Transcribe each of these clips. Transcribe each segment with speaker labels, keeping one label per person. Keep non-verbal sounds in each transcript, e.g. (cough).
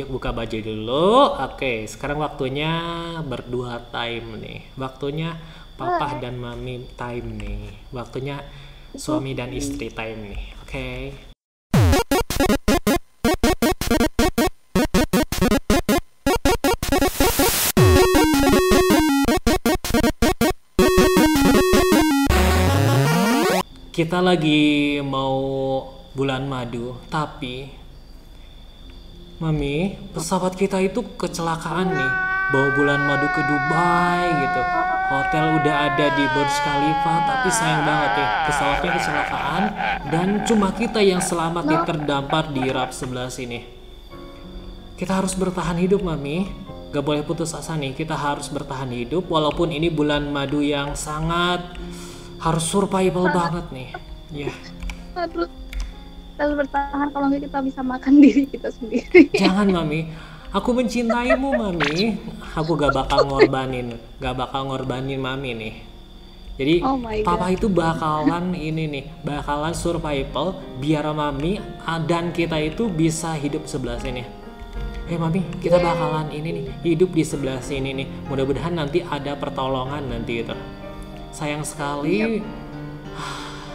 Speaker 1: Yuk buka baju dulu. Oke, sekarang waktunya berdua time nih. Waktunya papa dan mami time nih. Waktunya suami dan istri time nih. Oke. Kita lagi mau bulan madu, tapi Mami, pesawat kita itu kecelakaan nih. Bawa bulan madu ke Dubai gitu. Hotel udah ada di Burj Khalifa, tapi sayang banget ya, pesawatnya kecelakaan dan cuma kita yang selamat nih terdampar di rap sebelah sini. Kita harus bertahan hidup, Mami. Gak boleh putus asa nih, kita harus bertahan hidup walaupun ini bulan madu yang sangat harus survival banget nih. Ya.
Speaker 2: Harus harus bertahan kalau nggak kita bisa makan (laughs) diri kita sendiri.
Speaker 1: Jangan mami, aku mencintaimu mami. Aku gak bakal ngorbanin, gak bakal ngorbanin mami nih. Jadi
Speaker 2: Oh
Speaker 1: papa itu bakalan ini nih, bakalan survival biar mami dan kita itu bisa hidup sebelah sini. Eh mami, kita bakalan ini nih hidup di sebelah sini nih. Mudah-mudahan nanti ada pertolongan nanti itu. Sayang sekali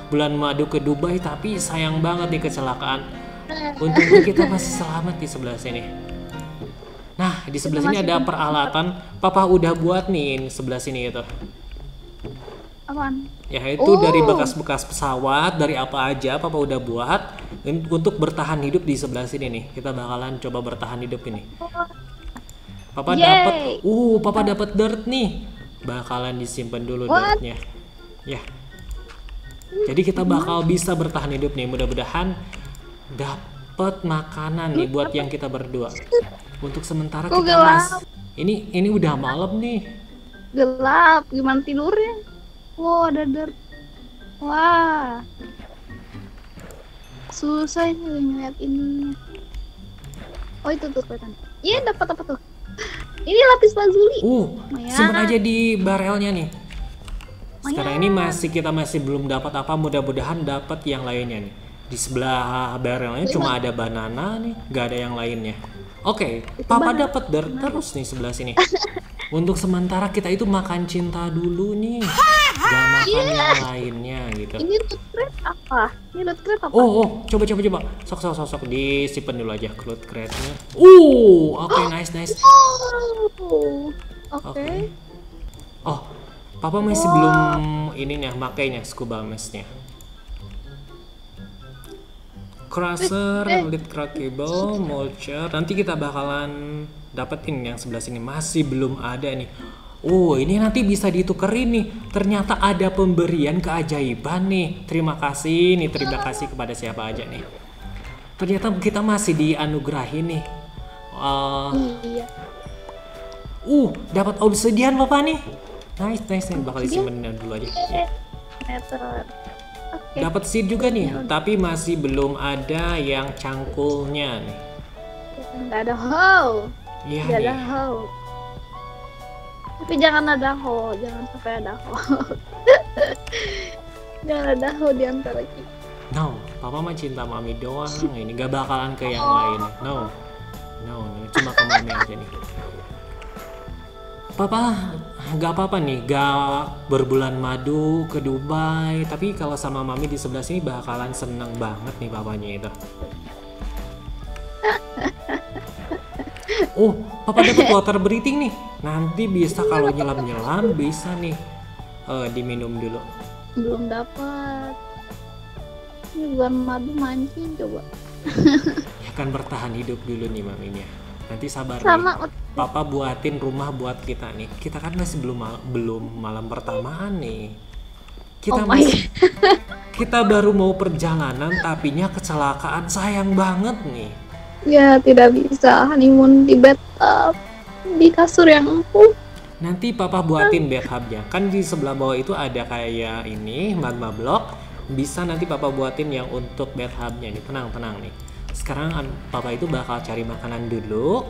Speaker 1: bulan madu ke Dubai tapi sayang banget nih kecelakaan. Untungnya kita masih selamat di sebelah sini. Nah, di sebelah sini ada peralatan. Papa udah buat nih sebelah sini itu.
Speaker 2: Apaan?
Speaker 1: Ya itu
Speaker 2: Oh.
Speaker 1: dari bekas-bekas pesawat, dari apa aja Papa udah buat un- untuk bertahan hidup di sebelah sini nih. Kita bakalan coba bertahan hidup ini. Papa dapat, uh, Papa dapat dirt nih. Bakalan disimpan dulu
Speaker 2: What?
Speaker 1: dirtnya. Ya. Jadi kita bakal bisa bertahan hidup nih. Mudah-mudahan dapat makanan nih buat yang kita berdua. Untuk sementara kita mas. Ini ini udah malam nih.
Speaker 2: Gelap, gimana tidurnya? Wow, ada dirt. Wah. Susah ini ngeliat ini. Oh, itu tuh kelihatan. Iya, dapat apa tuh? Ini lapis lazuli.
Speaker 1: Uh, simpan aja di barelnya nih. Sekarang ini masih kita masih belum dapat apa, mudah-mudahan dapat yang lainnya nih. Di sebelah barelnya cuma ada banana nih, gak ada yang lainnya. Oke, papa dapat dirt terus nih sebelah sini. (laughs) Untuk sementara kita itu makan cinta dulu nih, gak makan yang lainnya gitu.
Speaker 2: Ini loot crate apa? Ini loot crate apa?
Speaker 1: Oh, oh, coba coba coba, sok sok sok sok disimpan dulu aja cloud crate-nya. Uh, oke (gasps) nice nice.
Speaker 2: Oh. Oke.
Speaker 1: Oke. Oh, Papa masih belum ini nih makainya scuba mask-nya. Crusher, lead crackable, mulcher. Nanti kita bakalan dapetin yang sebelah sini masih belum ada nih. Oh, ini nanti bisa ditukerin nih. Ternyata ada pemberian keajaiban nih. Terima kasih nih, terima kasih kepada siapa aja nih. Ternyata kita masih dianugerahi nih. Eh,
Speaker 2: Iya.
Speaker 1: Uh, dapat obsidian bapak nih. Nice, nice nih. Bakal disimpan dulu aja. Ya.
Speaker 2: Meter. Oke.
Speaker 1: Dapat seed juga nih, tapi masih belum ada yang cangkulnya nih.
Speaker 2: Nggak ada hole.
Speaker 1: Iya
Speaker 2: Nggak ada
Speaker 1: nih.
Speaker 2: hole. Tapi jangan ada hole, jangan sampai ada hole. jangan (laughs) ada hole di antara kita.
Speaker 1: No, papa mah cinta mami doang. Ini gak bakalan ke yang lain. No, no, no. cuma ke mami aja nih. Papa gak apa-apa nih, gak berbulan madu ke Dubai. Tapi kalau sama mami di sebelah sini bakalan seneng banget nih papanya itu. (laughs) Oh, papa dapat water breathing nih. Nanti bisa kalau nyelam-nyelam bisa nih eh, diminum dulu.
Speaker 2: Belum dapat. Ini bukan madu mancing coba.
Speaker 1: Ya kan bertahan hidup dulu nih maminya. Nanti sabar nih. Papa buatin rumah buat kita nih. Kita kan masih belum mal- belum malam pertamaan nih. Kita
Speaker 2: Oh
Speaker 1: masih (laughs) kita baru mau perjalanan tapinya kecelakaan sayang banget nih.
Speaker 2: Ya tidak bisa honeymoon di bathtub di kasur yang empuk.
Speaker 1: Nanti papa buatin bathtubnya. Kan di sebelah bawah itu ada kayak ini magma block. Bisa nanti papa buatin yang untuk bathtubnya nih. Tenang tenang nih. Sekarang an- papa itu bakal cari makanan dulu.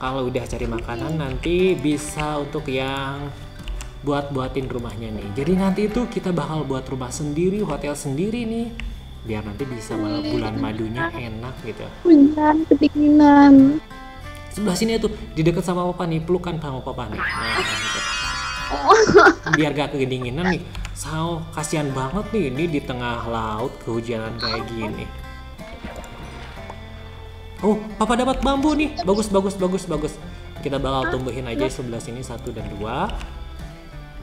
Speaker 1: Kalau udah cari makanan nanti bisa untuk yang buat buatin rumahnya nih. Jadi nanti itu kita bakal buat rumah sendiri, hotel sendiri nih. Biar nanti bisa malam bulan madunya enak gitu.
Speaker 2: Hujan kedinginan.
Speaker 1: sebelah sini tuh di dekat sama papa nih pelukan sama papa nih nah, gitu.
Speaker 2: Oh,
Speaker 1: biar gak kedinginan nih sao kasihan banget nih ini di tengah laut kehujanan kayak gini oh papa dapat bambu nih. Bagus bagus bagus bagus. Kita bakal tumbuhin aja sebelah sini satu dan dua.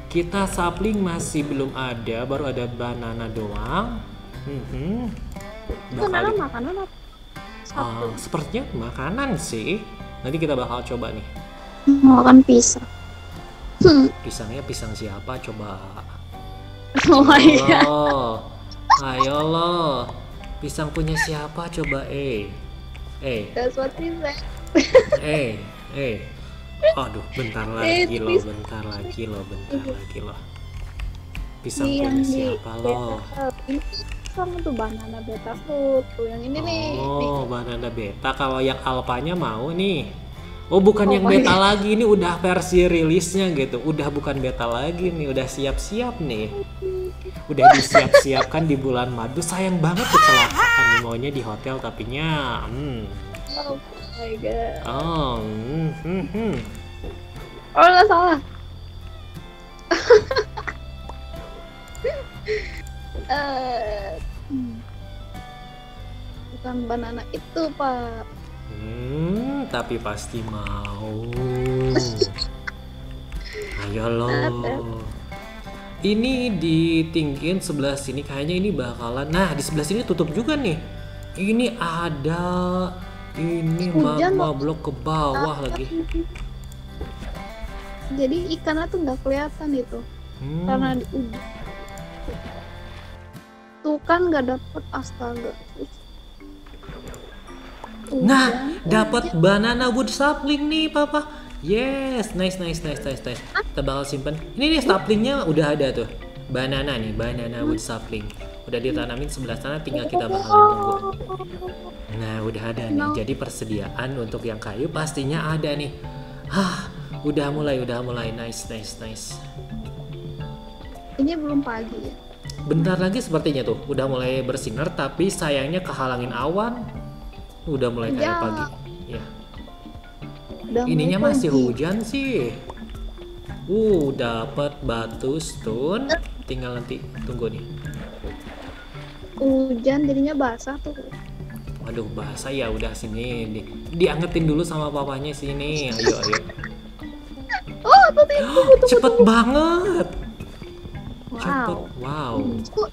Speaker 1: Kita sapling masih belum ada baru ada banana doang. Bakal
Speaker 2: nama
Speaker 1: di-
Speaker 2: makanan apa?
Speaker 1: Ah, sepertinya makanan sih. Nanti kita bakal coba nih.
Speaker 2: Makan pisang. Hmm.
Speaker 1: pisangnya pisang siapa? Coba.
Speaker 2: Oh iya.
Speaker 1: Oh, ayo lo. Pisang punya siapa? Coba eh. Eh,
Speaker 2: That's what he said.
Speaker 1: eh, eh. Aduh, bentar (laughs) lagi lo, bentar lagi lo, bentar lagi lo. Pisang
Speaker 2: Ini yang
Speaker 1: punya
Speaker 2: di
Speaker 1: siapa lo?
Speaker 2: sama tuh banana beta fruit. Tuh yang ini nih. nih.
Speaker 1: Oh, banana beta. Kalau yang alpanya mau nih. Oh, bukan
Speaker 2: Oh,
Speaker 1: yang
Speaker 2: oh,
Speaker 1: beta lagi. Ini udah versi rilisnya gitu. Udah bukan beta lagi nih. Udah siap-siap nih. Udah disiap-siapkan di bulan madu. Sayang banget kecelakaan maunya di hotel tapinya. Hmm.
Speaker 2: Oh my god.
Speaker 1: Oh, hmm, hmm, hmm.
Speaker 2: Oh nggak salah. (laughs) Hmm. Bukan banana itu pak.
Speaker 1: Hmm, tapi pasti mau. (laughs) Ayo lo. Ini ditinggiin sebelah sini kayaknya ini bakalan. Nah, di sebelah sini tutup juga nih. Ini ada ini
Speaker 2: Hujan,
Speaker 1: magma blok ke bawah lagi.
Speaker 2: Jadi ikannya tuh nggak kelihatan itu
Speaker 1: Hmm.
Speaker 2: karena di ujung. Tuh kan nggak dapet astaga.
Speaker 1: Nah,
Speaker 2: Hujan.
Speaker 1: dapat banana wood sapling nih, Papa. Yes, nice, nice, nice, nice, nice. Kita bakal simpen. Ini nih saplingnya udah ada tuh. Banana nih, banana wood sapling. Udah ditanamin sebelah sana, tinggal kita bakalan tunggu. Nah, udah ada nih. Jadi persediaan untuk yang kayu pastinya ada nih. Hah, udah mulai, udah mulai. Nice, nice, nice.
Speaker 2: Ini belum pagi ya.
Speaker 1: Bentar lagi sepertinya tuh, udah mulai bersinar tapi sayangnya kehalangin awan. Udah mulai kayak
Speaker 2: Ya.
Speaker 1: pagi. Ya.
Speaker 2: Udah
Speaker 1: Ininya
Speaker 2: mulai
Speaker 1: masih
Speaker 2: pagi.
Speaker 1: hujan sih. Uh, dapat batu stone. Tinggal nanti tunggu nih.
Speaker 2: Hujan jadinya basah tuh.
Speaker 1: Waduh, bahasa ya udah sini di, diangetin dulu sama papanya sini. Ayo, ayo. (laughs)
Speaker 2: Oh, tuh, (gasps) tunggu tunggu.
Speaker 1: Cepet banget. Cepet.
Speaker 2: Wow.
Speaker 1: Wow.
Speaker 2: Kok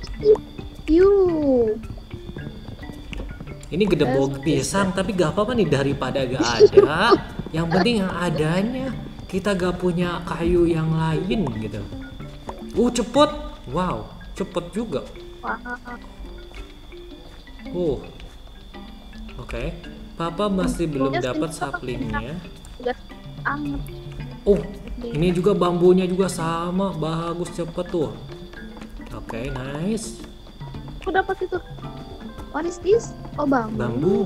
Speaker 2: you
Speaker 1: Ini gede bog pisang tapi gak apa-apa nih daripada gak ada. Yang penting yang adanya kita gak punya kayu yang lain gitu. Uh, cepet. Wow, cepet juga. Uh. Oke. Papa masih belum dapat saplingnya. Oh, ini juga bambunya juga sama, bagus cepet tuh. Oke, nice.
Speaker 2: Aku dapat itu. What is this? Oh bambu.
Speaker 1: Bambu.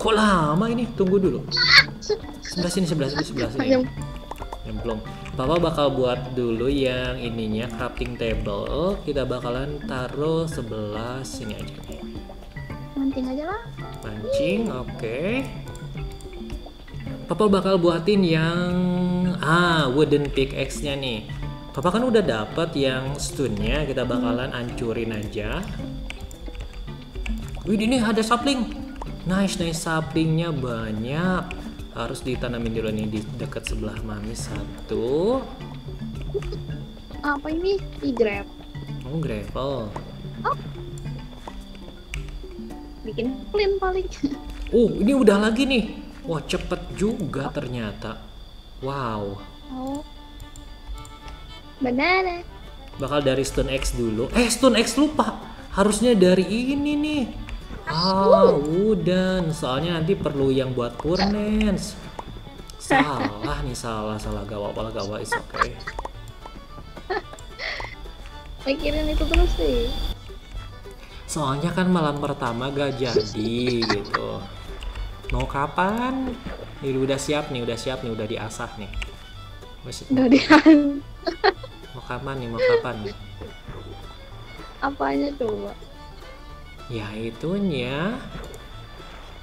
Speaker 1: Kok lama ini? Tunggu dulu. (laughs) Sebelah sini, sebelah sini, sebelah sini.
Speaker 2: Yang
Speaker 1: Yang belum. Papa bakal buat dulu yang ininya crafting table. Kita bakalan taruh sebelah sini aja
Speaker 2: penting aja lah.
Speaker 1: Mancing, oke. Papa bakal buatin yang ah wooden pickaxe-nya nih. Papa kan udah dapat yang stone-nya, kita bakalan hancurin aja. Wih, ini ada sapling. Nice, nice saplingnya banyak. Harus ditanamin dulu nih di dekat sebelah mami satu.
Speaker 2: Apa ini? Di grab.
Speaker 1: Oh, gravel.
Speaker 2: Bikin clean paling.
Speaker 1: Oh, (laughs) ini udah lagi nih. Wah, cepet juga ternyata. Wow.
Speaker 2: Oh. Banana.
Speaker 1: bakal dari Stone X dulu. Eh, Stone X lupa. Harusnya dari ini nih. Ah, udah. Soalnya nanti perlu yang buat furnace. Salah nih, salah, salah gawa, salah gawa, is okay. (laughs)
Speaker 2: Mikirin itu terus sih.
Speaker 1: Soalnya kan malam pertama gak jadi gitu. Mau kapan? Ini udah siap nih, udah siap nih, udah diasah nih. Masih,
Speaker 2: Udah dia.
Speaker 1: mau kapan nih, mau kapan nih?
Speaker 2: Apanya coba?
Speaker 1: Ya itunya.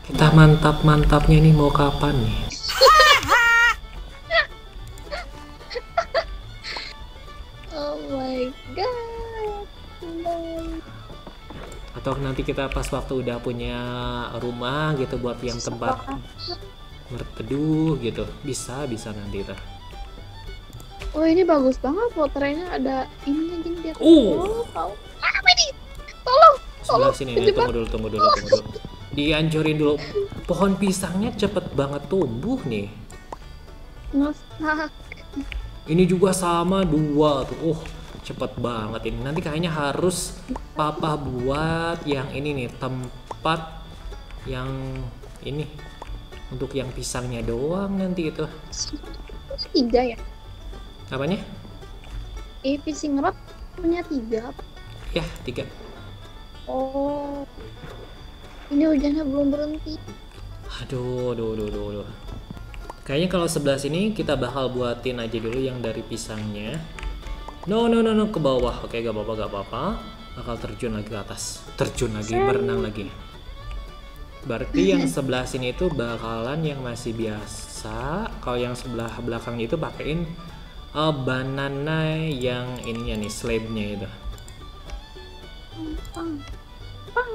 Speaker 1: Kita mantap-mantapnya nih mau kapan nih? Atau nanti kita pas waktu udah punya rumah gitu buat yang tempat berteduh gitu. Bisa, bisa nanti tuh.
Speaker 2: Oh ini bagus banget fotonya ada ininya gini dia.
Speaker 1: Uh.
Speaker 2: tahu. Ah, apa ini? Tolong,
Speaker 1: Sebelah
Speaker 2: tolong.
Speaker 1: sini nih, tunggu dulu, tunggu dulu, tunggu dulu. Dihancurin dulu. Pohon pisangnya cepet banget tumbuh nih.
Speaker 2: Ngesak.
Speaker 1: Ini juga sama dua tuh. Uh, cepet banget ini. Nanti kayaknya harus papa buat yang ini nih tempat yang ini untuk yang pisangnya doang nanti itu.
Speaker 2: Tiga ya?
Speaker 1: Apanya?
Speaker 2: Eh, fishing rod punya tiga.
Speaker 1: Ya tiga.
Speaker 2: Oh. Ini hujannya belum berhenti.
Speaker 1: Aduh, aduh, aduh, aduh, aduh. Kayaknya kalau sebelah sini kita bakal buatin aja dulu yang dari pisangnya. No, no, no, no, ke bawah. Oke, gak apa-apa, gak apa-apa. Bakal terjun lagi ke atas. Terjun lagi, berenang lagi. Berarti yang sebelah sini itu bakalan yang masih biasa. Kalau yang sebelah belakangnya itu pakein uh, banana yang ininya nih, slab-nya itu.
Speaker 2: Pang. Pang.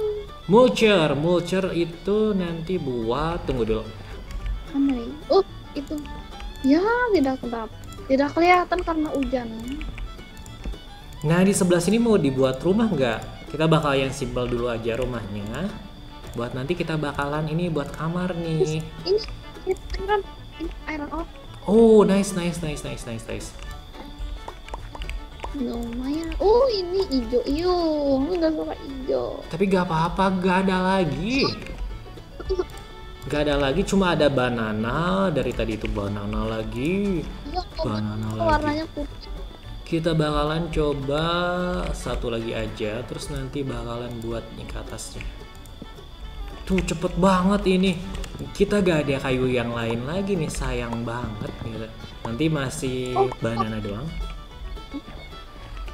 Speaker 1: Mulcher, mulcher itu nanti buat tunggu dulu.
Speaker 2: Oh, itu. Ya, tidak kedap. Tidak kelihatan karena hujan.
Speaker 1: Nah di sebelah sini mau dibuat rumah nggak? Kita bakal yang simpel dulu aja rumahnya. Buat nanti kita bakalan ini buat kamar nih.
Speaker 2: Ini, ini iron, ini iron ore.
Speaker 1: Oh nice nice nice nice nice nice.
Speaker 2: Lumayan. Oh, ini hijau. Iyo, lu nggak suka hijau.
Speaker 1: Tapi gak apa-apa, gak ada lagi. Gak ada lagi, cuma ada banana dari tadi itu banana lagi,
Speaker 2: Iya,
Speaker 1: banana lagi.
Speaker 2: warnanya putih.
Speaker 1: Kita bakalan coba satu lagi aja, terus nanti bakalan buat nih ke atasnya. Tuh cepet banget ini. Kita gak ada kayu yang lain lagi nih, sayang banget gitu. Nanti masih banana doang.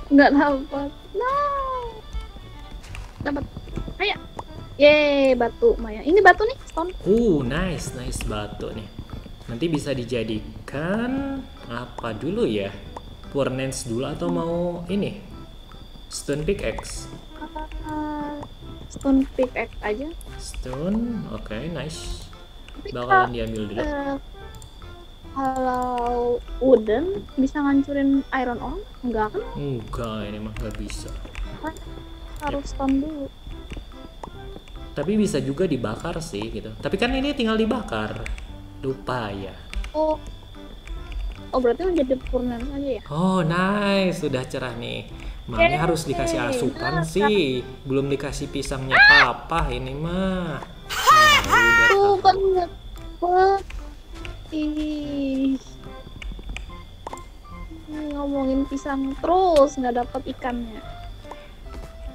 Speaker 2: Nggak dapat. No. Dapat. Kayak. Yeay, batu Maya. Ini batu nih, stone.
Speaker 1: Uh, nice, nice batu nih. Nanti bisa dijadikan apa dulu ya? Furnace dulu atau mau ini? Stone pickaxe.
Speaker 2: Uh, stone pickaxe aja.
Speaker 1: Stone, oke, nice.
Speaker 2: Tapi
Speaker 1: Bakalan diambil dulu.
Speaker 2: eh, kalau wooden bisa ngancurin iron ore? Enggak kan?
Speaker 1: Enggak, ini mah nggak bisa.
Speaker 2: Harus stone dulu.
Speaker 1: Tapi bisa juga dibakar sih gitu. Tapi kan ini tinggal dibakar. Lupa ya.
Speaker 2: Oh. Oh, berarti menjadi furnace aja ya?
Speaker 1: Oh nice, sudah cerah nih. Mami harus dikasih asupan sih. Belum dikasih pisangnya papa ini mah. Nah,
Speaker 2: Tuh kan dapat. Ih. Ngomongin pisang terus nggak dapat ikannya.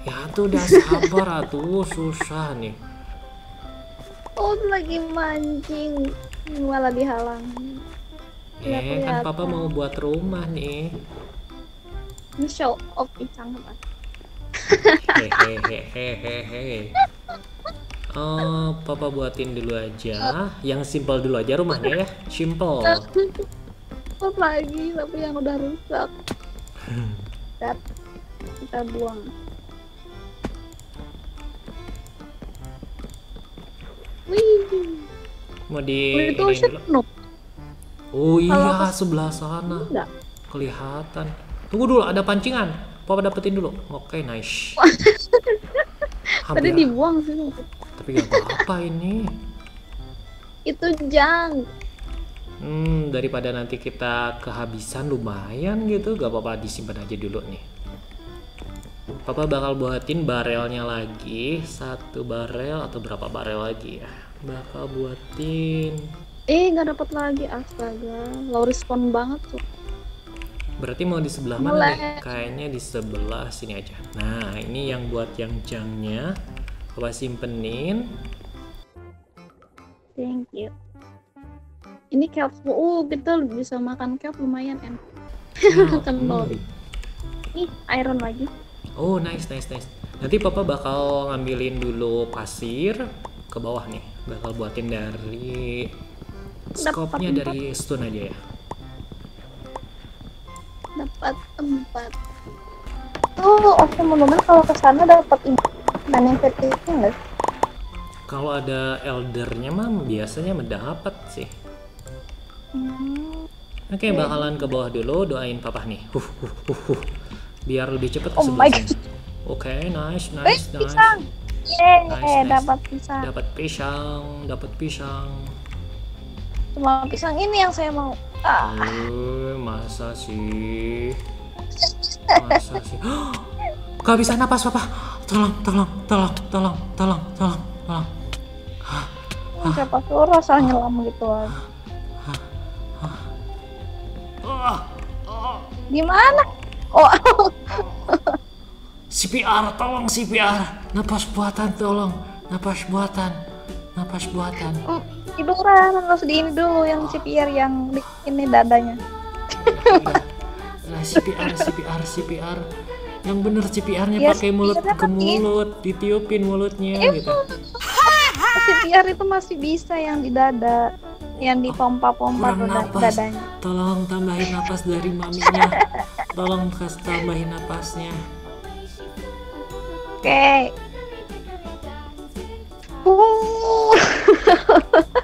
Speaker 1: Ya tuh udah sabar atuh, susah nih.
Speaker 2: Oh lagi mancing malah dihalang.
Speaker 1: Eh kan papa mau buat rumah nih.
Speaker 2: Ini show off pisang apa?
Speaker 1: Hehehehehehe. Oh, papa buatin dulu aja. Yang simpel dulu aja rumahnya ya. Simple.
Speaker 2: Apa lagi tapi yang udah rusak. Dan kita buang. Wih,
Speaker 1: Mau di dulu. Oh iya, sebelah sana.
Speaker 2: Enggak.
Speaker 1: Kelihatan. Tunggu dulu, ada pancingan. Papa dapetin dulu. Oke, nice. (laughs)
Speaker 2: Tadi dibuang sih.
Speaker 1: Tapi gak apa-apa ini.
Speaker 2: Itu jang.
Speaker 1: Hmm, daripada nanti kita kehabisan lumayan gitu, gak apa-apa disimpan aja dulu nih. Papa bakal buatin barelnya lagi, satu barel atau berapa barel lagi ya? Bakal buatin.
Speaker 2: Eh, nggak dapat lagi astaga. Low respon banget tuh.
Speaker 1: Berarti mau di sebelah mana nih? Kayaknya di sebelah sini aja. Nah, ini yang buat yang jangnya. Papa simpenin.
Speaker 2: Thank you. Ini kelp. Oh, kita bisa makan kelp lumayan enak. (laughs) Kendor.
Speaker 1: Hmm.
Speaker 2: Ih, iron lagi.
Speaker 1: Oh, nice, nice, nice. Nanti papa bakal ngambilin dulu pasir ke bawah nih. bakal buatin dari skopnya dari stun aja ya
Speaker 2: dapat empat tuh oke monumen kalau ke sana dapat dan yang vertiknya enggak
Speaker 1: kalau ada eldernya mah biasanya mendapat sih
Speaker 2: hmm.
Speaker 1: Oke, bakalan ke bawah dulu, doain papa nih. Huh, huh, huh, huh. Biar lebih cepet ke
Speaker 2: Oh
Speaker 1: sebelah
Speaker 2: my
Speaker 1: sini. Oke, nice,
Speaker 2: eh
Speaker 1: nice, nice.
Speaker 2: pisang yeay
Speaker 1: Nice, nice.
Speaker 2: dapat pisang
Speaker 1: Dapat pisang, dapat pisang.
Speaker 2: Cuma pisang ini yang saya mau ah
Speaker 1: Eh, masa sih? Masa sih? (gasps) Gak bisa napas, papa. Tolong, tolong, tolong, tolong, tolong, tolong, tolong.
Speaker 2: siapa suruh asal nyelam gitu gimana oh (laughs)
Speaker 1: CPR, tolong CPR. Napas buatan, tolong. Napas buatan. Napas buatan.
Speaker 2: Mm, tiduran harus di ini dulu yang CPR yang ini dadanya
Speaker 1: Nah, CPR, CPR, CPR. Yang bener CPR-nya
Speaker 2: Ya,
Speaker 1: pakai mulut
Speaker 2: CPR
Speaker 1: ke mulut, ditiupin mulutnya gitu. (laughs)
Speaker 2: CPR itu masih bisa yang di dada yang dipompa-pompa
Speaker 1: napas.
Speaker 2: dadanya
Speaker 1: Tolong tambahin napas dari maminya. (laughs) Tolong kasih tambahin napasnya.
Speaker 2: oke Uh,
Speaker 1: Hmm, (laughs)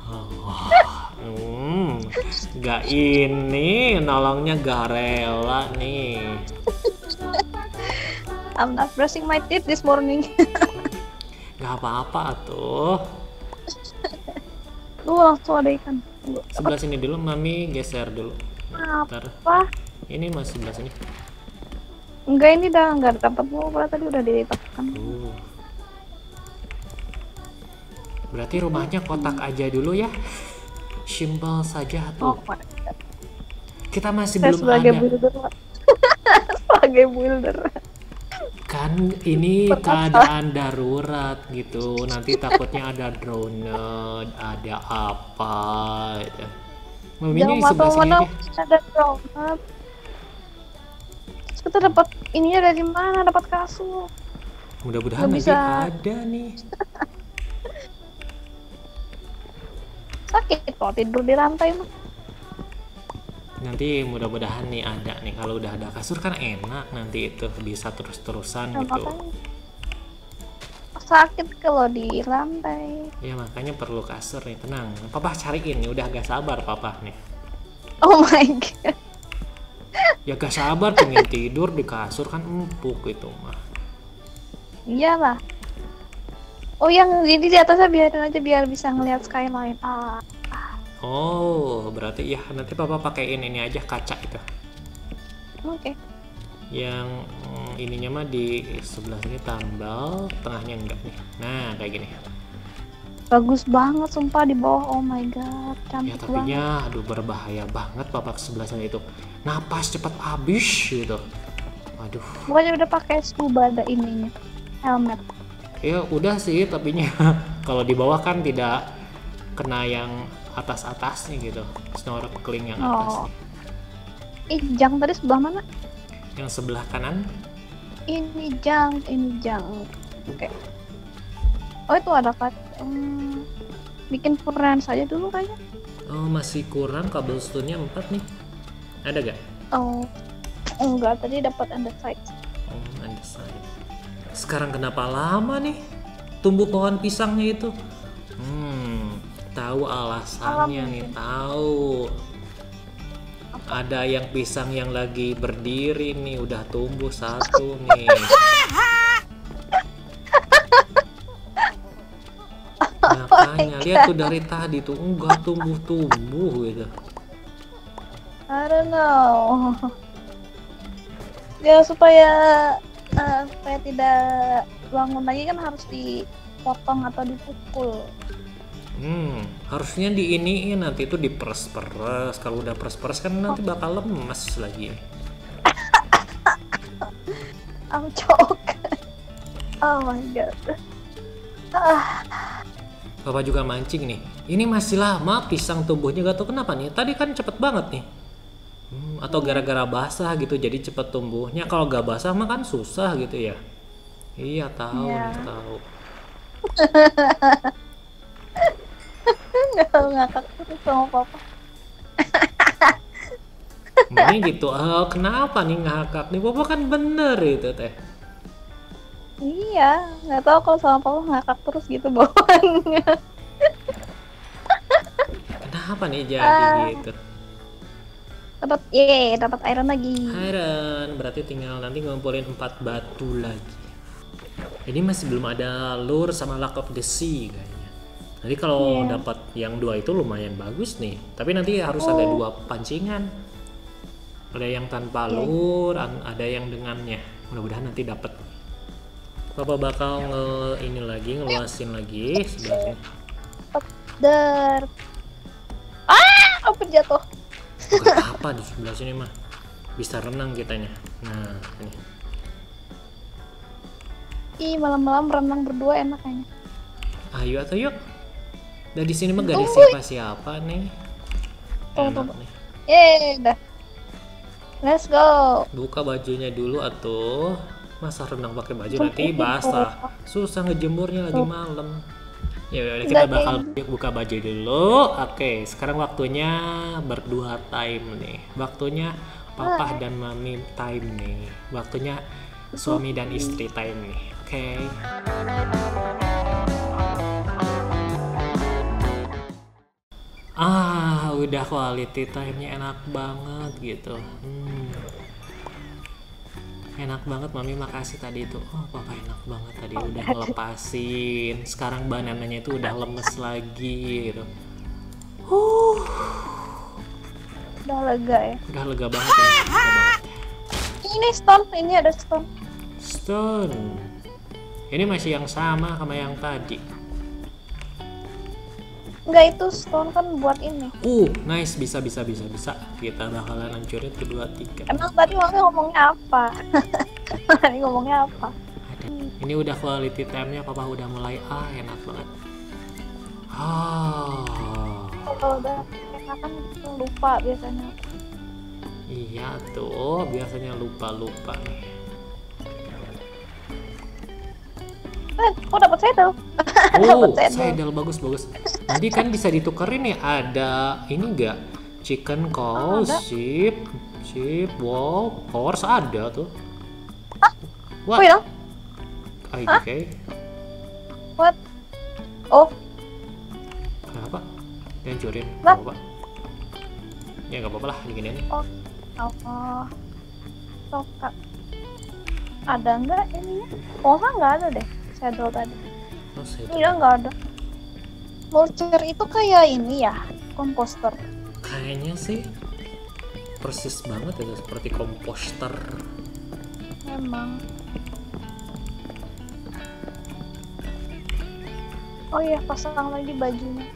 Speaker 1: gak ini nolongnya gak rela nih.
Speaker 2: I'm not brushing my teeth this morning (laughs)
Speaker 1: Gak apa-apa tuh.
Speaker 2: lu langsung ada ikan
Speaker 1: Sebelah sini dulu, mami geser dulu. Ntar.
Speaker 2: apa
Speaker 1: Ini masih sebelah sini.
Speaker 2: enggak ini udah enggak dapat mulu padahal tadi udah dipaksakan
Speaker 1: Uh. Berarti rumahnya kotak aja dulu ya. Simpel saja
Speaker 2: oh
Speaker 1: tuh.
Speaker 2: God.
Speaker 1: Kita masih
Speaker 2: saya
Speaker 1: belum
Speaker 2: sebagai
Speaker 1: ada.
Speaker 2: builder (laughs) sebagai builder
Speaker 1: Kan ini keadaan darurat gitu. Nanti takutnya ada drone, ada apa gitu. Maminya
Speaker 2: jangan
Speaker 1: di sebelah sini
Speaker 2: mana
Speaker 1: aja.
Speaker 2: ada Terus kita dapat ininya dari mana dapat kasur
Speaker 1: Mudah-mudahan nanti
Speaker 2: bisa.
Speaker 1: ada nih. (laughs)
Speaker 2: sakit kalau tidur di lantai mah
Speaker 1: Nanti mudah-mudahan nih ada nih. Kalau udah ada kasur kan enak nanti itu bisa terus-terusan
Speaker 2: Nah,
Speaker 1: gitu.
Speaker 2: makanya sakit kalau di lantai
Speaker 1: Ya makanya perlu kasur nih, tenang. Papa cariin nih, udah gak sabar papa nih.
Speaker 2: oh my god
Speaker 1: Ya gak sabar pengen tidur di kasur kan empuk itu mah.
Speaker 2: iyalah oh yang ini di atasnya biarin aja biar bisa ngelihat skyline ah
Speaker 1: Oh, berarti ya nanti papa pakein ini aja kaca itu.
Speaker 2: oke
Speaker 1: Yang mm, ininya mah di sebelah sini tambal, tengahnya enggak nih. Nah, kayak gini.
Speaker 2: bagus banget sumpah di bawah oh my god
Speaker 1: Ya
Speaker 2: cantik
Speaker 1: tapi
Speaker 2: banget
Speaker 1: ya aduh berbahaya banget papa ke sebelah sana itu. Napas cepat habis gitu. Aduh.
Speaker 2: bukannya udah pakai scuba ada ininya helmet
Speaker 1: Ya udah sih, tapi (laughs) kalau di bawah kan tidak kena yang atas-atasnya gitu. Snorkeling yang atas.
Speaker 2: Oh. ih jang tadi sebelah mana
Speaker 1: Yang sebelah kanan
Speaker 2: ini jang ini jang oke oh itu ada kat hmm, bikin peran saja dulu kayaknya
Speaker 1: oh, masih kurang kabel stunnya 4 nih. Ada gak?
Speaker 2: oh enggak tadi dapat underside
Speaker 1: Oh, undecided. Sekarang kenapa lama nih tumbuh pohon pisangnya itu? Hmm, tahu alasannya nih, tahu. Ada yang pisang yang lagi berdiri nih, udah tumbuh satu nih. Makanya lihat tuh dari tadi tuh enggak tumbuh-tumbuh gitu.
Speaker 2: I don't know ya supaya eh, supaya tidak bangun lagi kan harus dipotong atau dipukul
Speaker 1: Hmm, harusnya diiniin nanti itu diperes-peres. Kalau udah peres-peres kan nanti bakal lemes lagi. (laughs)
Speaker 2: I'm choke oh my god ah
Speaker 1: Papa juga mancing nih. Ini masih lama pisang tumbuhnya gak tau kenapa nih. Tadi kan cepet banget nih. Atau gara-gara basah gitu jadi cepet tumbuhnya. Kalau gak basah mah kan susah gitu ya. Iya tahu
Speaker 2: Iya.
Speaker 1: nih tahu.
Speaker 2: nggak ngakak terus sama papa
Speaker 1: Mami gitu, "Eh, kenapa nih ngakak nih? Papa kan bener itu teh.
Speaker 2: iya nggak tahu kalau sama papa ngakak terus gitu bawaannya
Speaker 1: Kenapa nih jadi
Speaker 2: Ah.
Speaker 1: gitu?
Speaker 2: Dapat ye dapat iron lagi
Speaker 1: Iron, berarti tinggal nanti ngumpulin 4 batu lagi. Ini masih belum ada lure sama Luck of the Sea kayaknya. Nanti kalau
Speaker 2: Iya.
Speaker 1: dapat yang dua itu lumayan bagus nih. Tapi nanti harus ada
Speaker 2: Oh.
Speaker 1: dua pancingan. Ada yang tanpa lure, an- ada yang dengannya. Mudah-mudahan nanti dapat. Papa bakal nge ini lagi ngeluasin lagi
Speaker 2: der ah apa jatuh
Speaker 1: apa di sebelah sini mah. Bisa renang kitanya. Nah, ini.
Speaker 2: ih malam-malam renang berdua enak kayaknya
Speaker 1: Ayo atau yuk. Dan di sini mah gak ada siapa-siapa nih. Enak nih.
Speaker 2: ye dah let's go
Speaker 1: Buka bajunya dulu atau masa renang pakai baju nanti basah. Susah ngejemurnya lagi malam. Ya udah kita bakal buka baju dulu. Oke, sekarang waktunya berdua time nih. Waktunya papa dan mami time nih. Waktunya suami dan istri time nih. Oke. Ah, udah quality time-nya enak banget gitu. Hmm. Enak banget mami makasih tadi itu. Oh, papa enak banget tadi udah ngelepasin. Sekarang banananya itu udah lemes lagi gitu. Huh,
Speaker 2: udah lega ya
Speaker 1: udah lega banget ya. Lega banget.
Speaker 2: ini stone ini ada stone
Speaker 1: Stone. Ini masih yang sama sama yang tadi.
Speaker 2: Enggak itu stone kan buat ini
Speaker 1: Uh, nice bisa bisa bisa bisa. Kita bakalan hancurin kedua tiga.
Speaker 2: emang tadi mami ngomongnya apa (laughs) tadi ngomongnya apa
Speaker 1: Ada. Ini udah quality time-nya papa udah mulai ah enak banget. Ah.
Speaker 2: kalau udah enak kan lupa biasanya
Speaker 1: Iya tuh, biasanya lupa-lupa nih.
Speaker 2: Eh kok dapat saddle
Speaker 1: Oh,
Speaker 2: saddle
Speaker 1: saddle (laughs) bagus bagus. Nanti kan bisa ditukerin nih. Ada ini enggak? Chicken cow,
Speaker 2: ada.
Speaker 1: sheep, sheep, wow, horse ada tuh. What?
Speaker 2: Wih dong
Speaker 1: Oke.
Speaker 2: what oh
Speaker 1: Kenapa? Dihancurin.
Speaker 2: Lah.
Speaker 1: Apa-apa. Ya nggak apa-apa lah, diginiin.
Speaker 2: oh oh suka ada nggak ininya oh nggak ada deh saddle tadi
Speaker 1: Oh,
Speaker 2: iya nggak ada mulcher itu kayak ini ya komposter
Speaker 1: Kayaknya sih persis banget itu seperti komposter.
Speaker 2: Memang. Oh iya, pasang lagi bajunya.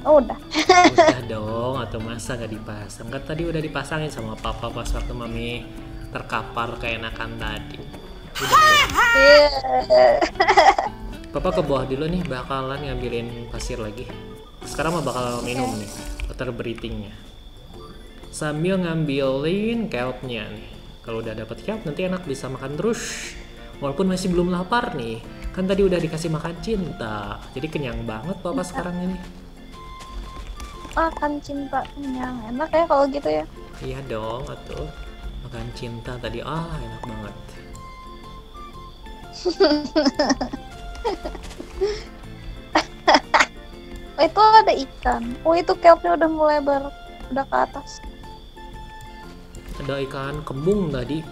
Speaker 2: Oh, udah.
Speaker 1: udah (laughs) dong atau masa nggak dipasang kan tadi udah dipasangin sama papa pas waktu mami terkapar keenakan tadi. Papa ke bawah dulu nih bakalan ngambilin pasir lagi. Sekarang mah bakal minum nih water breathingnya. Sambil ngambilin kelpnya nih. Kalau udah dapet kelp nanti enak bisa makan terus. Walaupun masih belum lapar nih kan tadi udah dikasih makan cinta. Jadi kenyang banget papa sekarang ini.
Speaker 2: Makan cinta kenyang. Enak ya kalau gitu ya.
Speaker 1: Iya dong, atuh. Makan cinta tadi, ah enak banget.
Speaker 2: Oh, (laughs) itu ada ikan. Oh, itu kelpnya udah mulai ber udah ke atas.
Speaker 1: Ada ikan kembung tadi.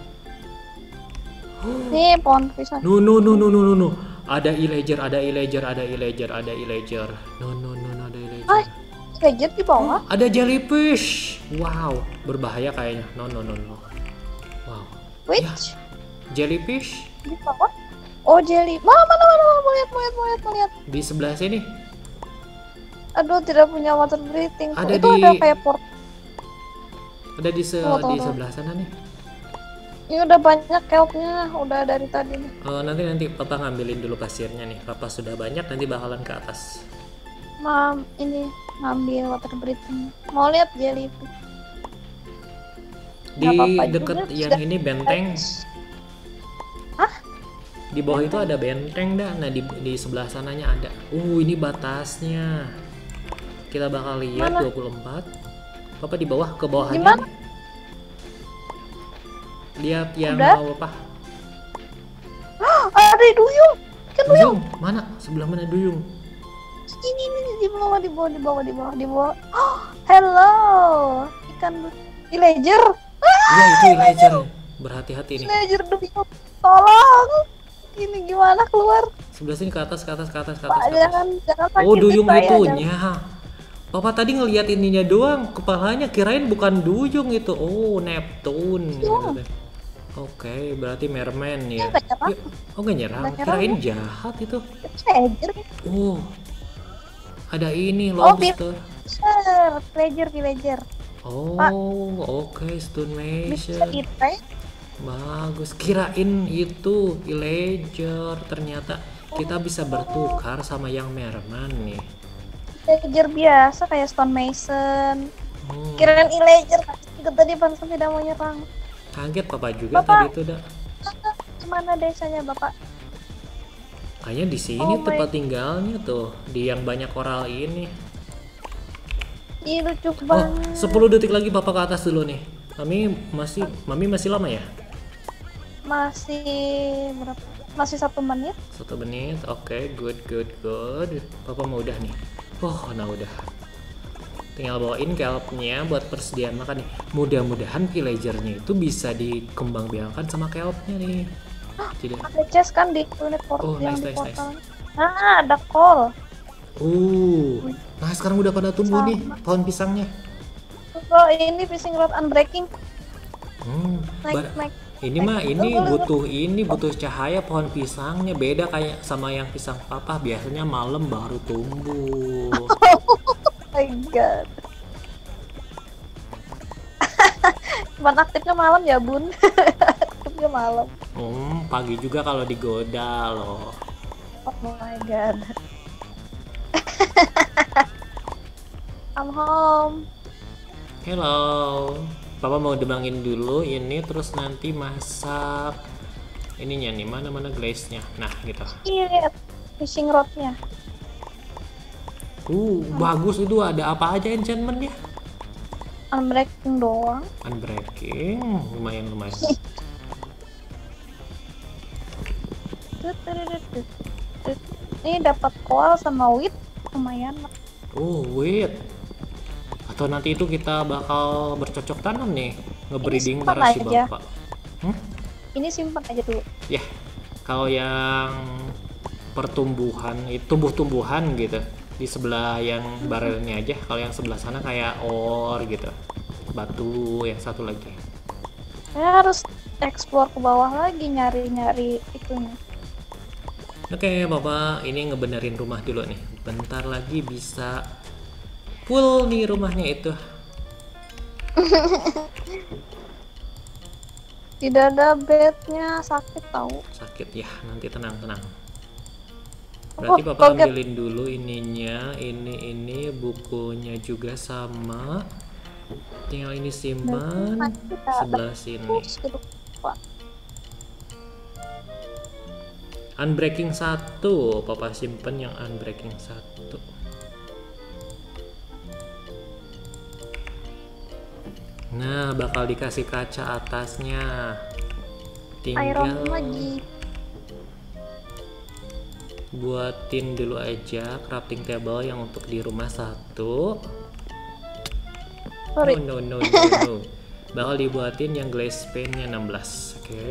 Speaker 2: Nih, pohon pisang.
Speaker 1: No no no no no no no. Ada illager, ada illager, ada illager, ada illager. No no no no ada illager.
Speaker 2: Ay. Gadget di bawah.
Speaker 1: Ada jellyfish. Wow, berbahaya kayaknya. No no no no. Wow,
Speaker 2: Which?
Speaker 1: jellyfish
Speaker 2: Di bawah. Oh, jelly. Mana mana mana mau lihat, mau lihat, mau lihat, mau lihat.
Speaker 1: di sebelah sini.
Speaker 2: Aduh, tidak punya water breathing.
Speaker 1: Ada
Speaker 2: itu
Speaker 1: di-
Speaker 2: ada kayak port.
Speaker 1: Ada di se-
Speaker 2: tunggu,
Speaker 1: di sebelah sana nih.
Speaker 2: Ini udah banyak kelpnya, udah dari tadi nih.
Speaker 1: Eh, nanti nanti papa ngambilin dulu pasirnya nih. Papa sudah banyak, nanti bakalan ke atas.
Speaker 2: Mam, ini ngambil water breathing. Mau lihat jellyfish?
Speaker 1: Di
Speaker 2: juga,
Speaker 1: yang ini benteng. Di bawah itu ada benteng dah. Nah di di sebelah sananya ada. Uh ini batasnya. kita bakal lihat
Speaker 2: Mana?
Speaker 1: 24 papa di bawah ke bawah
Speaker 2: mana?
Speaker 1: lihat yang
Speaker 2: Udah?
Speaker 1: mau apa
Speaker 2: Ada duyung. Kan duyung.
Speaker 1: duyung mana sebelah mana duyung
Speaker 2: Ini ini di bawah di bawah di bawah di bawah di bawah. Oh, hello. Ikan villager.
Speaker 1: iya itu villager berhati-hati nih
Speaker 2: Villager duyung. Tolong. Ini gimana keluar?
Speaker 1: sebelah sini ke atas ke atas ke atas ke atas,
Speaker 2: Pak,
Speaker 1: ke atas.
Speaker 2: jangan jangan
Speaker 1: oh duyung
Speaker 2: saya,
Speaker 1: itunya Papa tadi ngeliat ininya doang, kepalanya kirain bukan duyung itu. Oh, Neptune.
Speaker 2: Iya.
Speaker 1: Oke, berarti merman ya. Yuk. Oh, nyerang.
Speaker 2: Nggak nyerang,
Speaker 1: Kirain jahat itu. Oh, ada ini
Speaker 2: Oh,
Speaker 1: lobster.
Speaker 2: Villager, villager, villager.
Speaker 1: Oh, oke, stone
Speaker 2: Bisa
Speaker 1: Mason.
Speaker 2: kita
Speaker 1: Bagus. Kirain itu villager. Ternyata kita bisa bertukar sama yang merman nih.
Speaker 2: villager biasa kayak stone mason.
Speaker 1: Hmm,
Speaker 2: Kirain villager. Ikut tadi pantas tidak mau nyerang.
Speaker 1: kaget papa juga
Speaker 2: Bapak.
Speaker 1: tadi itu dah.
Speaker 2: Ke mana desanya bapak?
Speaker 1: Kayaknya di sini
Speaker 2: Oh my-
Speaker 1: tempat tinggalnya tuh, di yang banyak koral ini.
Speaker 2: Ih lucu
Speaker 1: Oh,
Speaker 2: banget.
Speaker 1: 10 detik lagi Papa ke atas dulu nih. Mami masih Mami masih lama ya?
Speaker 2: Masih berapa? Masih satu menit.
Speaker 1: Satu menit. Oke, good good good. Papa mau udah nih. Oh, nah udah. Tinggal bawain kelpnya buat persediaan makan nih. Mudah-mudahan villagernya itu bisa dikembangbiakan sama kelpnya nih. Tidak.
Speaker 2: Ada chest kan di unit
Speaker 1: Oh,
Speaker 2: portal yang
Speaker 1: nice, nice,
Speaker 2: portal. Ah, ada call.
Speaker 1: Uh. Nah, sekarang udah pada tumbuh
Speaker 2: Sama.
Speaker 1: nih pohon pisangnya.
Speaker 2: Oh, ini fishing rod unbreaking.
Speaker 1: Hmm.
Speaker 2: Naik, naik.
Speaker 1: Ini mah ini butuh ini butuh cahaya pohon pisangnya beda kayak sama yang pisang papa biasanya malam baru tumbuh. (laughs)
Speaker 2: Oh my god. (laughs) Cuman aktifnya malam ya, Bun. (laughs) aktifnya malam.
Speaker 1: Hmm, pagi juga kalau digoda loh.
Speaker 2: Oh my god. I'm home.
Speaker 1: Hello. Papa mau demangin dulu ini terus nanti masak ininya nih mana mana glaze-nya. Nah, gitu.
Speaker 2: Iya, fishing rodnya.
Speaker 1: Uh, bagus itu ada apa aja enchantment-nya?
Speaker 2: Unbreaking doang.
Speaker 1: Unbreaking, lumayan lumayan.
Speaker 2: Ini dapat koal sama wheat lumayan.
Speaker 1: Oh, wait. Atau nanti itu kita bakal bercocok tanam nih, ngebreeding
Speaker 2: simpan
Speaker 1: para si
Speaker 2: aja.
Speaker 1: bapak. Hmm?
Speaker 2: Ini simpan aja dulu.
Speaker 1: Ya, kalau yang pertumbuhan, itu tumbuh-tumbuhan gitu di sebelah yang barelnya aja. Kalau yang sebelah sana kayak or gitu, batu yang satu lagi.
Speaker 2: Saya harus explore ke bawah lagi nyari-nyari itunya.
Speaker 1: Oke, bapak ini ngebenerin rumah dulu nih. Bentar lagi bisa full nih rumahnya itu. (laughs)
Speaker 2: Tidak ada bednya sakit tahu.
Speaker 1: Sakit ya, nanti tenang tenang. Berarti
Speaker 2: Oh,
Speaker 1: papa
Speaker 2: kaget.
Speaker 1: ambilin dulu ininya, ini ini bukunya juga sama. Tinggal ini simpan
Speaker 2: ada
Speaker 1: sebelah sini.
Speaker 2: gitu.
Speaker 1: Unbreaking 1, papa simpen yang unbreaking 1. Nah, bakal dikasih kaca atasnya. Tinggal
Speaker 2: lagi.
Speaker 1: buatin dulu aja crafting table yang untuk di rumah satu.
Speaker 2: Sorry.
Speaker 1: No, no, no, no, no. (laughs) Bakal dibuatin yang glaze pane-nya 16, oke?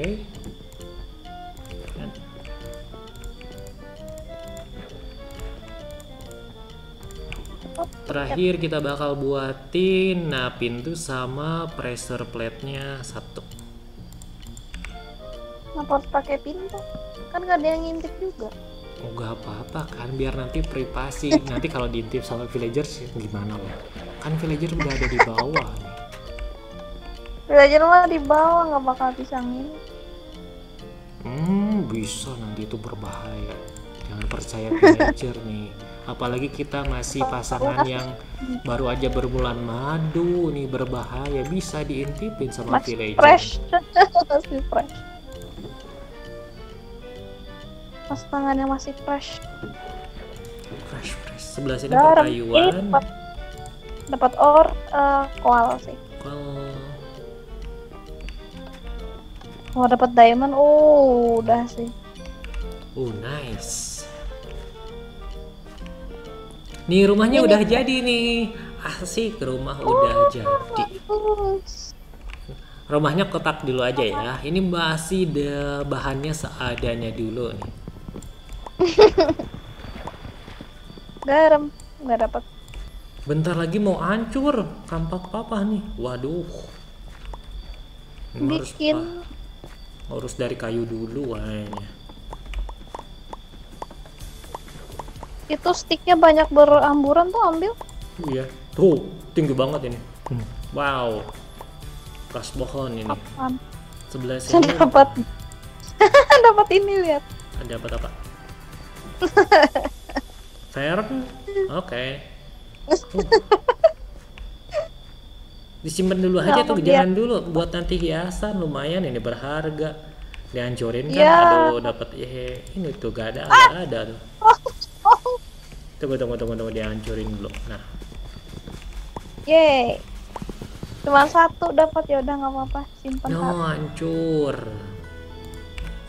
Speaker 1: Terakhir kita bakal buatin nah pintu sama pressure plate-nya satu.
Speaker 2: Kenapa harus pakai pintu? Kan gak ada yang ngintip juga.
Speaker 1: Oh gak apa-apa kan biar nanti privasi. nanti kalau diintip sama villagers gimana loh? Kan villager udah ada di bawah nih.
Speaker 2: Villager mah di bawah nggak bakal bisa ngintip.
Speaker 1: Hmm, bisa nanti itu berbahaya. Jangan percaya villager nih. Apalagi kita masih pasangan yang baru aja berbulan madu nih berbahaya bisa diintipin sama
Speaker 2: Masih
Speaker 1: villager.
Speaker 2: fresh. (laughs) masih fresh. Pas tangannya masih fresh.
Speaker 1: Fresh, fresh. Sebelah sini
Speaker 2: Garam. Ini
Speaker 1: perkayuan.
Speaker 2: tempat dapat or koal sih
Speaker 1: Kalau
Speaker 2: mau dapat diamond oh udah sih
Speaker 1: Oh nice. Nih rumahnya udah jadi nih. Asik rumah udah jadi.
Speaker 2: Bagus.
Speaker 1: Rumahnya kotak dulu aja ya. Ini masih de bahannya seadanya dulu nih. (laughs)
Speaker 2: garam nggak dapat
Speaker 1: Bentar lagi mau hancur kampak papa nih. Waduh. Ini
Speaker 2: bikin
Speaker 1: harus dari kayu dulu kayaknya.
Speaker 2: Itu sticknya banyak beramburan tuh ambil
Speaker 1: Iya. Tuh, tinggi banget ini. Wow. Kas pohon ini.
Speaker 2: apaan
Speaker 1: Sebelah
Speaker 2: saya
Speaker 1: sini (laughs)
Speaker 2: dapat (laughs) dapat ini lihat
Speaker 1: ada apa apa? (laughs) Fern? Oke. Uh. Disimpan dulu aja tuh, jangan dulu buat nanti hiasan lumayan ini berharga. Dihancurin kan,
Speaker 2: Ya.
Speaker 1: aduh dapat eh ini tuh gak ada, nggak ada tuh. Tunggu tunggu tunggu tunggu dihancurin dulu. Nah,
Speaker 2: Yeay. Cuma satu dapat ya udah nggak apa-apa simpan
Speaker 1: no
Speaker 2: satu.
Speaker 1: hancur.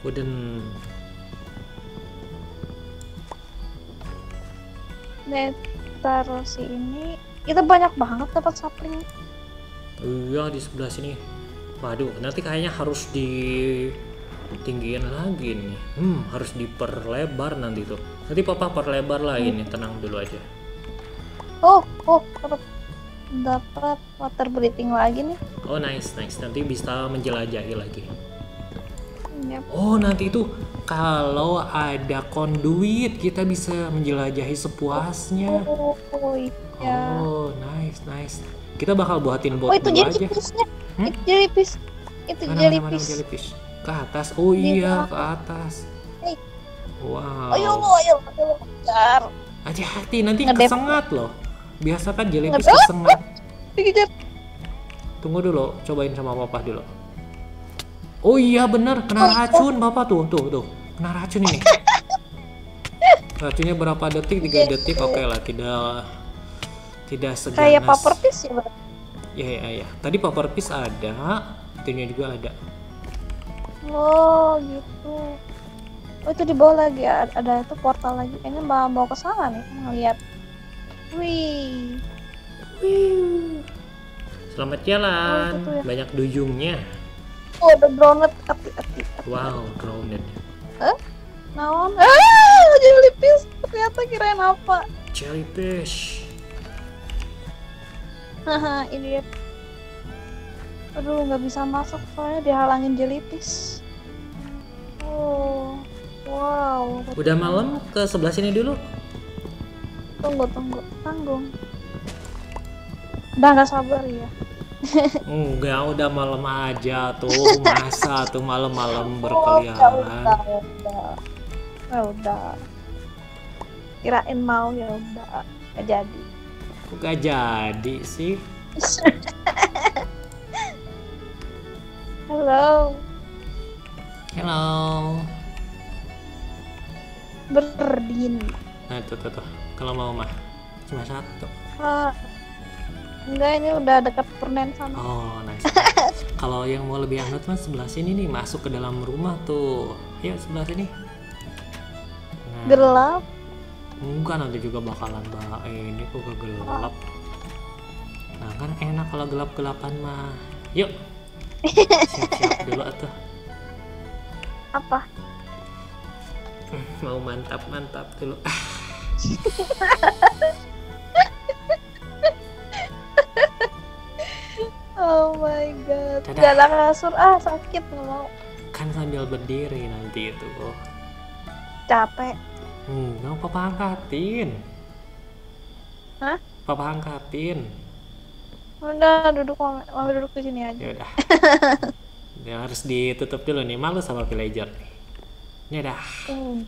Speaker 1: Wooden.
Speaker 2: Nih taruh si ini. Kita banyak banget dapat sapling.
Speaker 1: Iya di sebelah sini. Waduh, nanti kayaknya harus ditinggiin lagi nih. Hmm, harus diperlebar nanti tuh. Nanti papa perlebar lagi nih, tenang dulu aja.
Speaker 2: Oh oh dapat dapat water breathing lagi nih.
Speaker 1: Oh nice, nice. Nanti bisa menjelajahi lagi.
Speaker 2: Yap.
Speaker 1: Oh nanti itu kalau ada konduit kita bisa menjelajahi sepuasnya.
Speaker 2: Oh, oh iya.
Speaker 1: Oh nice, nice. Kita bakal buatin
Speaker 2: Oh
Speaker 1: bot
Speaker 2: itu jellyfishnya.
Speaker 1: Hmm?
Speaker 2: Itu jellyfish. Itu jellyfish.
Speaker 1: Ke atas. Oh iya,
Speaker 2: bawah.
Speaker 1: ke atas. Wow.
Speaker 2: Ayo ayo ayo kejar.
Speaker 1: Hati-hati nanti
Speaker 2: Ngedep.
Speaker 1: kesengat loh. Biasa kan jellyfish
Speaker 2: Ngedep.
Speaker 1: kesengat. Tunggu dulu, cobain sama papa dulu. Oh iya bener, kena
Speaker 2: Oh iya.
Speaker 1: racun bapak tuh, tuh, tuh. Kena racun ini. (laughs) Racunnya berapa detik? 3 detik. Oke lah, tidak tidak seganas.
Speaker 2: Kayak paper fish ya?
Speaker 1: Ya ya ya. Tadi paper fish ada, itunya juga ada.
Speaker 2: Oh gitu. Oh itu di bawah lagi ada itu portal lagi. Kayaknya mau mau ke sana nih ngeliat. Wih.
Speaker 1: Wih. Selamat jalan.
Speaker 2: Oh, itu ya.
Speaker 1: Banyak duyungnya.
Speaker 2: Oh ada groundnut ati ati.
Speaker 1: Wow, grounded.
Speaker 2: Naon? Ah, jellyfish. Ternyata kirain apa?
Speaker 1: Jellyfish.
Speaker 2: Haha, ini. Aduh, nggak bisa masuk soalnya dihalangin jellyfish. Oh, wow.
Speaker 1: Udah malam ke sebelah sini dulu.
Speaker 2: Tunggu, tunggu, tanggung. Udah nggak sabar ya. (laughs)
Speaker 1: Enggak, udah malam aja tuh. Masa tuh malam-malam
Speaker 2: Oh,
Speaker 1: berkeliaran.
Speaker 2: udah, ya udah. Ya udah. Kirain mau ya udah. Gak jadi.
Speaker 1: Kok gak jadi sih? (laughs)
Speaker 2: Halo.
Speaker 1: Hello.
Speaker 2: Berdin.
Speaker 1: Nah tuh tuh tuh. Kalau mau mah cuma satu.
Speaker 2: Ah, enggak ini udah dekat pernen sana.
Speaker 1: Oh nice. Kalau yang mau lebih hangat mah sebelah sini nih masuk ke dalam rumah tuh. Yuk sebelah sini. Nah,
Speaker 2: Gelap.
Speaker 1: enggak nanti juga bakalan bah ini kok gelap. Nah kan enak kalau gelap-gelapan mah. Yuk. (laughs) Siap-siap dulu atuh.
Speaker 2: Apa? (laughs)
Speaker 1: Mau mantap-mantap dulu. Ah, (laughs)
Speaker 2: Oh my god.
Speaker 1: Dadah.
Speaker 2: Jalan kasur ah sakit nggak mau.
Speaker 1: kan sambil berdiri nanti itu.
Speaker 2: Capek.
Speaker 1: Enggak, papa angkatin.
Speaker 2: Hah?
Speaker 1: Papa angkatin.
Speaker 2: Udah duduk mama duduk di sini aja.
Speaker 1: Ya udah. (laughs) Ya, harus ditutup dulu nih, malu sama villager nih. Udah.
Speaker 2: Hmm.